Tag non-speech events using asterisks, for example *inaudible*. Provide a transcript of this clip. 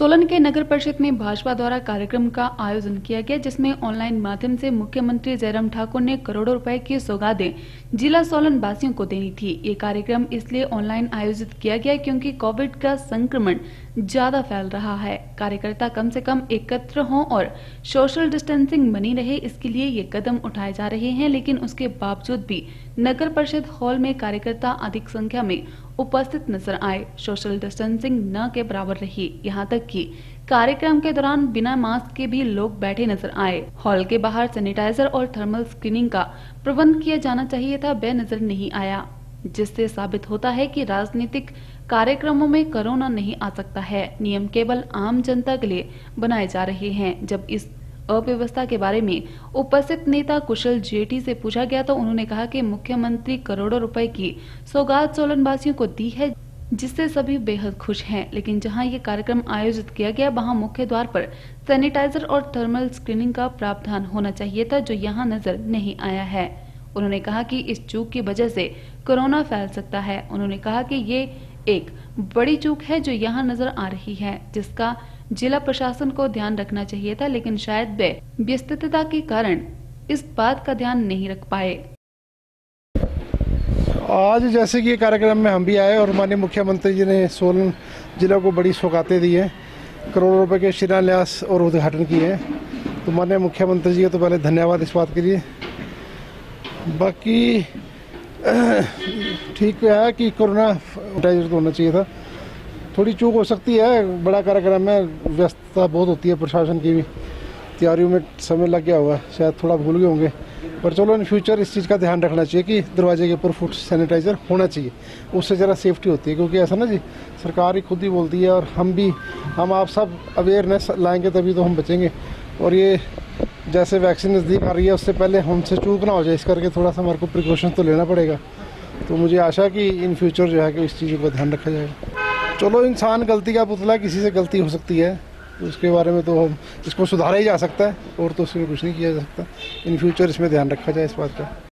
सोलन के नगर परिषद में भाजपा द्वारा कार्यक्रम का आयोजन किया गया, जिसमें ऑनलाइन माध्यम से मुख्यमंत्री जयराम ठाकुर ने करोड़ों रुपए की सौगातें जिला सोलन वासियों को देनी थी। ये कार्यक्रम इसलिए ऑनलाइन आयोजित किया गया क्योंकि कोविड का संक्रमण ज़्यादा फैल रहा है। कार्यकर्ता कम से कम एकत्र हों और सोशल डिस्टेंसिंग बनी रहे, इसके लिए ये कदम उठाए जा रहे हैं, लेकिन उसके बावजूद भी नगर परिषद हॉल में कार्यकर्ता अधिक संख्या में उपस्थित नज़र आए। सोशल डिस्टेंसिंग न के बराबर रही। यहाँ तक कि कार्यक्रम के दौरान बिना मास्क के भी लोग बैठे नज़र आए। हॉल के बाहर सैनिटाइजर और थर्मल स्क्रीनिंग का प्रबंध किया जाना चाहिए था वह नज़र नहीं आया। जिससे साबित होता है कि राजनीतिक कार्यक्रमों में कोरोना नहीं आ सकता है। नियम केवल आम जनता के लिए बनाए जा रहे हैं। जब इस अव्यवस्था के बारे में उपस्थित नेता कुशल जेठी से पूछा गया तो उन्होंने कहा कि मुख्यमंत्री करोड़ों रुपए की सौगात सोलन वासियों को दी है, जिससे सभी बेहद खुश हैं। लेकिन जहाँ ये कार्यक्रम आयोजित किया गया, वहाँ मुख्य द्वार पर सैनिटाइजर और थर्मल स्क्रीनिंग का प्रावधान होना चाहिए था, जो यहाँ नज़र नहीं आया है। उन्होंने कहा कि इस चूक की वजह से कोरोना फैल सकता है। उन्होंने कहा कि ये एक बड़ी चूक है जो यहाँ नज़र आ रही है, जिसका जिला प्रशासन को ध्यान रखना चाहिए था, लेकिन शायद वे व्यस्तता के कारण इस बात का ध्यान नहीं रख पाए। आज जैसे कि कार्यक्रम में हम भी आए और माननीय मुख्यमंत्री जी ने सोलन जिला को बड़ी सौगातें दी हैं, करोड़ों रुपए के शिलान्यास और उद्घाटन किए हैं। तो माननीय मुख्यमंत्री जी को तो पहले धन्यवाद इस बात के लिए। बाकी, *clears throat* ठीक है कि कोरोना तो होना चाहिए था। थोड़ी चूक हो सकती है, बड़ा कार्यक्रम है, व्यस्तता बहुत होती है प्रशासन की भी। तैयारियों में समय लग गया होगा शायद थोड़ा भूल गए होंगे। पर चलो इन फ्यूचर इस चीज़ का ध्यान रखना चाहिए कि दरवाजे के ऊपर फुट सैनिटाइजर होना चाहिए। उससे ज़रा सेफ्टी होती है, क्योंकि ऐसा ना जी, सरकार ही खुद ही बोलती है और हम भी, हम आप सब अवेयरनेस लाएँगे तभी तो हम बचेंगे। और ये जैसे वैक्सीन नज़दीक आ रही है, उससे पहले हमसे चूक ना हो जाए। इस करके थोड़ा सा हमारे को प्रिकॉशन तो लेना पड़ेगा। तो मुझे आशा है कि इन फ्यूचर जो है कि इस चीज़ों का ध्यान रखा जाएगा चलो, इंसान गलती का पुतला किसी से गलती हो सकती है। तो उसके बारे में तो हम, इसको सुधारा ही जा सकता है, और तो उसमें कुछ नहीं किया जा सकता। इन फ्यूचर इसमें ध्यान रखा जाए इस बात का।